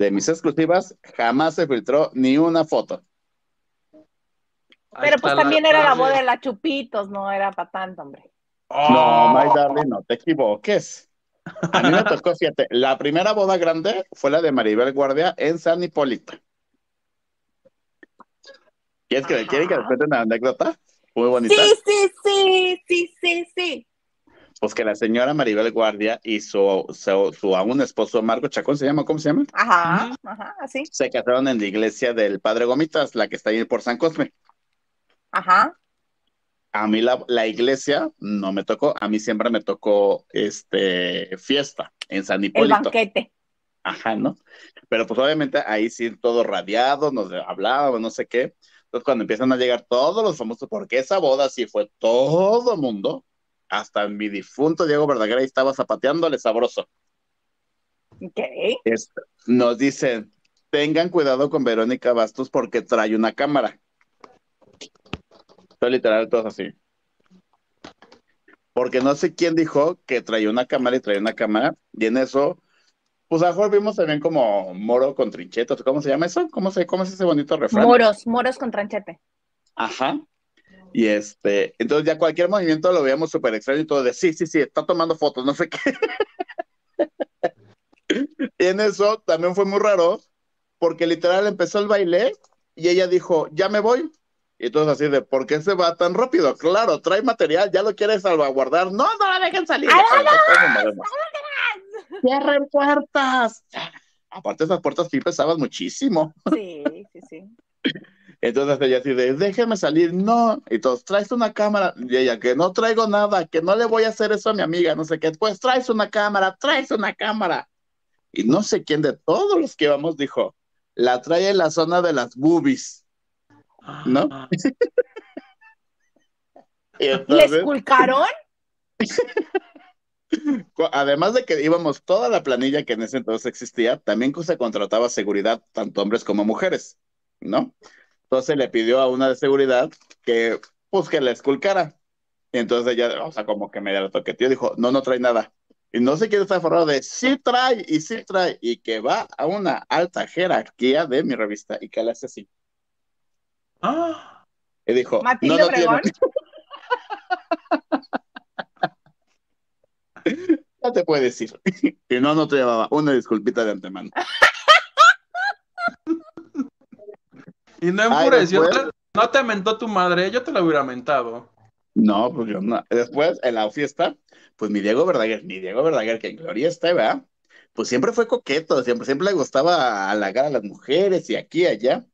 de mis exclusivas, jamás se filtró ni una foto. Pero pues también era la boda de la Chupitos, no era para tanto, hombre. No, my darling, no te equivoques. A mí me tocó, fíjate, la primera boda grande fue la de Maribel Guardia en San Hipólito. ¿Quieres que, ¿quieren que les cuente una anécdota? Muy bonita. Sí, sí, sí, sí, sí, sí. Pues que la señora Maribel Guardia y su, su, su aún esposo Marco Chacón, ¿se llama? ¿Cómo se llama? Ajá, ajá, así. Se casaron en la iglesia del Padre Gomitas, la que está ahí por San Cosme. Ajá. A mí la, la iglesia no me tocó, a mí siempre me tocó este fiesta en San El Hipólito. banquete. Ajá, ¿no? Pero pues obviamente ahí sí todo radiado, nos hablábamos, no sé qué. Entonces cuando empiezan a llegar todos los famosos, porque esa boda sí fue todo mundo, hasta mi difunto Diego Verdaguer ahí estaba zapateándole sabroso. Ok. Es- nos dicen, tengan cuidado con Verónica Bastos porque trae una cámara. Estoy literal todos así. Porque no sé quién dijo que traía una cámara y traía una cámara, y en eso, pues a lo mejor vimos también como moro con trinchetas, ¿cómo se llama eso? ¿Cómo se, cómo es ese bonito refrán? Moros, moros con tranchete. Ajá. Y este, entonces ya cualquier movimiento lo veíamos súper extraño y todo de sí, sí, sí, está tomando fotos, no sé qué. y en eso también fue muy raro, porque literal empezó el baile y ella dijo, ya me voy. Y entonces así de, ¿por qué se va tan rápido? Claro, trae material, ya lo quiere salvaguardar. No, no la dejen salir. ¡Ay, Entonces, nos movemos. ¡Cierren puertas! Aparte esas puertas sí pesaban muchísimo. Sí, sí, sí. Entonces ella así de, déjeme salir, no. Y todos, traes una cámara. Y ella, que no traigo nada, que no le voy a hacer eso a mi amiga, no sé qué. Pues traes una cámara, traes una cámara. Y no sé quién de todos los que íbamos dijo, la trae en la zona de las boobies, ¿no? Y ¿Les entonces, culcaron? co- además de que íbamos toda la planilla que en ese entonces existía, también se contrataba seguridad, tanto hombres como mujeres, ¿no? Entonces le pidió a una de seguridad que, pues, que la esculcara. Y entonces ella, o sea, como que medio la toqueteó, dijo, no, no trae nada. Y no sé quién está aferrado de, sí trae, y sí trae, y que va a una alta jerarquía de mi revista, y que le hace así. Ah, Y dijo, Matilde no, no tiene. Ya te puede decir. Y no, no te llevaba. Una disculpita de antemano. Y no Ay, enfureció, después- no te mentó tu madre, yo te la hubiera mentado. No, pues yo no. Después, en la fiesta, pues mi Diego Verdaguer, mi Diego Verdaguer, que en Gloria está, ¿verdad? Pues siempre fue coqueto, siempre, siempre le gustaba halagar a las mujeres y aquí y allá.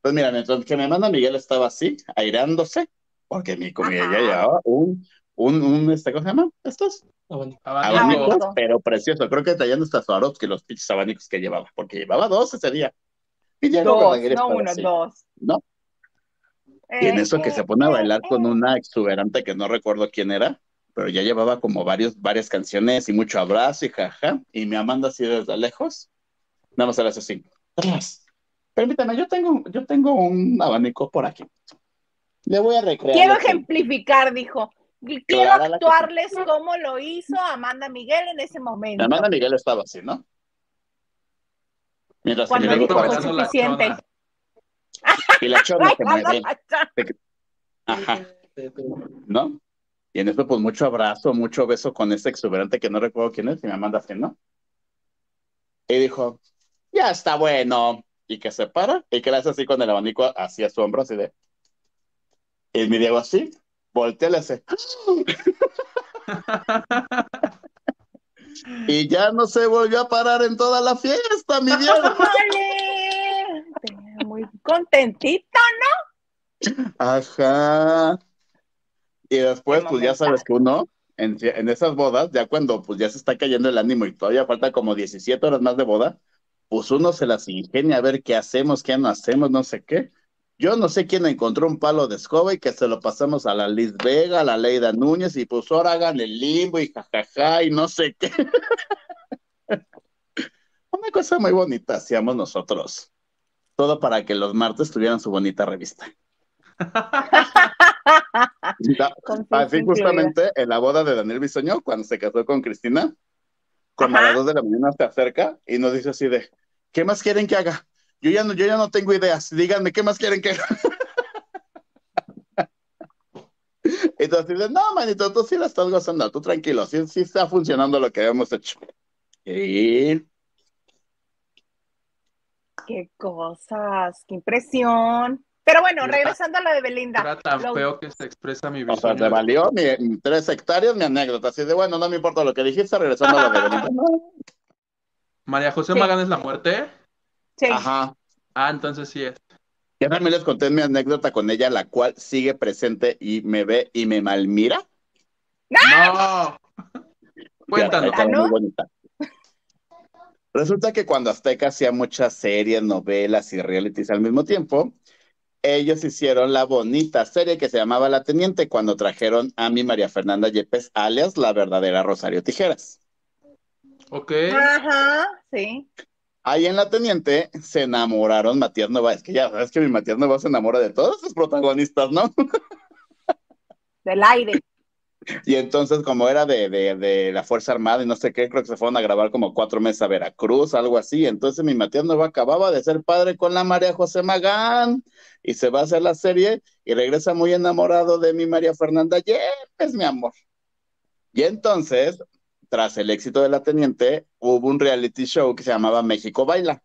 Pues mira, mientras que mi hermana Miguel estaba así, airándose, porque mi comida ya llevaba un, un, un, este, ¿cómo se llama? Estos Abanico. abanicos, Abanico. pero precioso. Creo que tallando hasta Swarovski los pinches abanicos que llevaba, porque llevaba dos ese día. Diego Dos, no uno, dos. ¿no? Y en Eh, eso que eh, se pone a eh, bailar con eh. una exuberante que no recuerdo quién era, pero ya llevaba como varios, varias canciones y mucho abrazo y jaja. Y mi Amanda así desde lejos, nada más hace así. "Tras, Permítame, yo tengo, yo tengo un abanico por aquí. Le voy a recrear. Quiero que- ejemplificar, dijo. Quiero que actuarles como lo hizo Amanda Miguel en ese momento. Amanda Miguel estaba así, ¿no? Mientras Cuando fue así. la suficiente. Y la chona que me ve, Este, ajá, ¿no? Y en eso, pues mucho abrazo, mucho beso con ese exuberante que no recuerdo quién es, y me manda así, ¿no? Y dijo, ya está bueno. Y que se para y que le hace así con el abanico hacia su hombro, así de. Y mi Diego así, voltea y le hace. y ya no se volvió a parar en toda la fiesta, mi. ¡Vale! Muy contentito. Ajá. Y después, pues ya sabes que uno, en, en esas bodas, ya cuando pues ya se está cayendo el ánimo y todavía falta como 17 horas más de boda, pues uno se las ingenia a ver qué hacemos, qué no hacemos, no sé qué. Yo no sé quién encontró un palo de escoba y que se lo pasamos a la Liz Vega, a la Leida Núñez, y pues ahora hagan el limbo y jajaja y no sé qué. Una cosa muy bonita hacíamos nosotros. Todo para que los martes tuvieran su bonita revista. Así justamente en la boda de Daniel Bisoño, cuando se casó con Cristina, como a las dos de la mañana se acerca y nos dice así de, ¿qué más quieren que haga? Yo ya no, yo ya no tengo ideas. Díganme, ¿qué más quieren que? Entonces, no, manito, tú sí la estás gozando, tú tranquilo, sí, sí está funcionando lo que habíamos hecho. Y Qué cosas, qué impresión. Pero bueno, regresando a la de Belinda. Era tan Lo- feo que se expresa mi O sea, te valió mi, tres hectáreas mi anécdota. Así de, bueno, no me importa lo que dijiste, regresando a lo de Belinda. María José Sí. Magán es la muerte. Sí. Ajá. Ah, entonces sí es. Ya también les conté mi anécdota con ella, la cual sigue presente y me ve y me malmira. No. Cuéntanos. ¿Ah, no? muy bonita. Resulta que cuando Azteca hacía muchas series, novelas y realities al mismo tiempo, ellos hicieron la bonita serie que se llamaba La Teniente cuando trajeron a mi María Fernanda Yepes, alias la verdadera Rosario Tijeras. Ok. Ajá, sí. Ahí en La Teniente se enamoraron Matías Nova. Es que ya sabes que mi Matías Nova se enamora de todos sus protagonistas, ¿no? Del aire. Y entonces, como era de, de, de la Fuerza Armada y no sé qué, creo que se fueron a grabar como cuatro meses a Veracruz, algo así. Entonces, mi Matías Nova acababa de ser padre con la María José Magán y se va a hacer la serie y regresa muy enamorado de mi María Fernanda Yepes, mi amor. Y entonces, tras el éxito de La Teniente, hubo un reality show que se llamaba México Baila,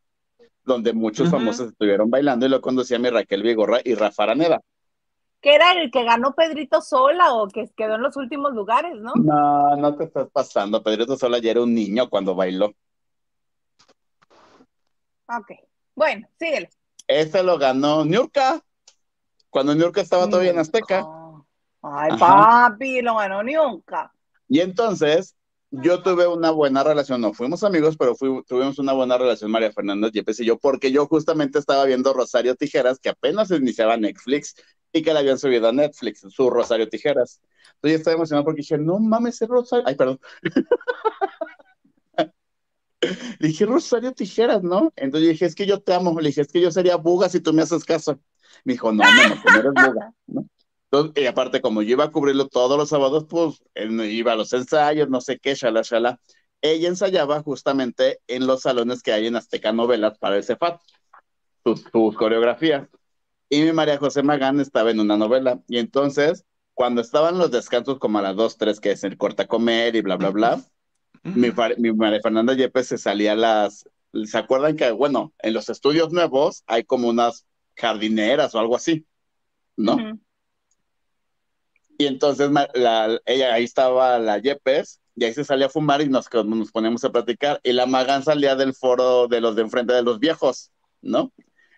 donde muchos famosos estuvieron bailando y lo conducía mi Raquel Vigorra y Rafa Araneda. Que era el que ganó Pedrito Sola o que quedó en los últimos lugares, ¿no? No, no te estás pasando. Pedrito Sola ya era un niño cuando bailó. Ok. Bueno, síguele. Ese lo ganó Niurka, cuando Niurka estaba todavía en Azteca. Ay, Ajá. papi, lo ganó nunca. Y entonces yo tuve una buena relación, no fuimos amigos, pero tuvimos una buena relación María Fernanda Yepes y yo, porque yo justamente estaba viendo Rosario Tijeras, que apenas iniciaba Netflix y que la habían subido a Netflix, su Rosario Tijeras. Entonces yo estaba emocionado porque dije, no mames, es Rosario. Ay, perdón. Le dije, Rosario Tijeras, ¿no? Entonces yo dije, es que yo te amo. Le dije, es que yo sería buga si tú me haces caso. Me dijo, no, no, no, no eres buga, ¿no? Entonces, y aparte, como yo iba a cubrirlo todos los sábados, pues él iba a los ensayos, no sé qué, shala, shala. Ella ensayaba justamente en los salones que hay en Azteca Novelas para el Cefat, sus, sus coreografías. Y mi María José Magán estaba en una novela. Y entonces, cuando estaban los descansos, como a las 2, 3, que es el corta comer y bla, bla, bla, mi, mi María Fernanda Yepes se salía a las. ¿Se acuerdan que, bueno, en los estudios nuevos hay como unas jardineras o algo así? ¿no? Ujú. Y entonces la- ella ahí estaba la Yepes, y ahí se salía a fumar y nos, nos poníamos a platicar. Y la Magán salía del foro de los de enfrente de los viejos, ¿no?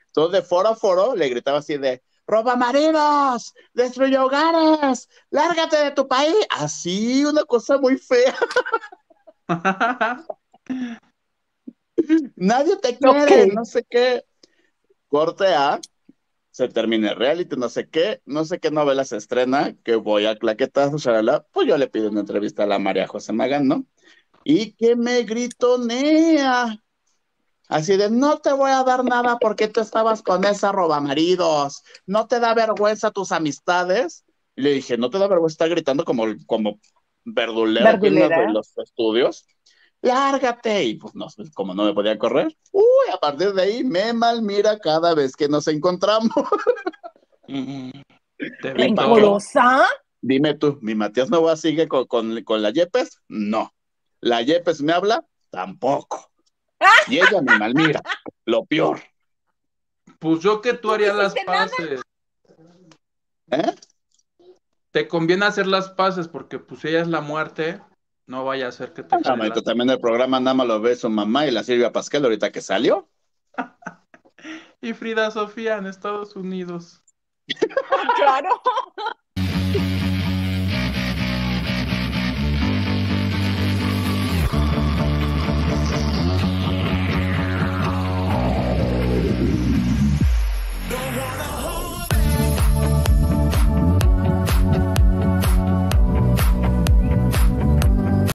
Entonces, de foro a foro, le gritaba así de: ¡Roba maridos! ¡Destruye hogares! ¡Lárgate de tu país! Así, una cosa muy fea. Nadie te quiere, no sé qué. Corte A, se termina el reality, no sé qué, no sé qué novela se estrena, que voy a claquetazo, shalala, pues yo le pido una entrevista a la María José Magán, ¿no? Y que me gritonea. Así de, no te voy a dar nada porque tú estabas con esa robamaridos. ¿No te da vergüenza tus amistades? Y le dije, ¿no te da vergüenza estar gritando como, como verdulera, Verdulera. en los estudios? Lárgate. Y pues no, pues, como no me podía correr. Uy, a partir de ahí me malmira cada vez que nos encontramos. Te ¿La vi todo. incorosa? Dime tú, ¿mi Matías Nova sigue con, con, con la Yepes? No. ¿La Yepes me habla? Tampoco. Y ella me malmira. Lo peor. Pues yo que tú ¿No harías las paces. ¿Eh? Te conviene hacer las paces porque pues ella es la muerte. No vaya a ser que te Ah, manito, también el programa nada más lo ve su mamá y la Silvia Pascal ahorita que salió. Y Frida Sofía en Estados Unidos. Claro.